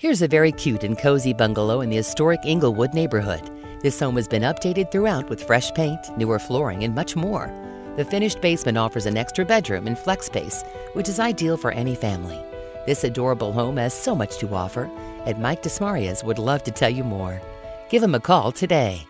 Here's a very cute and cozy bungalow in the historic Englewood neighborhood. This home has been updated throughout with fresh paint, newer flooring, and much more. The finished basement offers an extra bedroom and flex space, which is ideal for any family. This adorable home has so much to offer, and Mike Desmarais would love to tell you more. Give him a call today.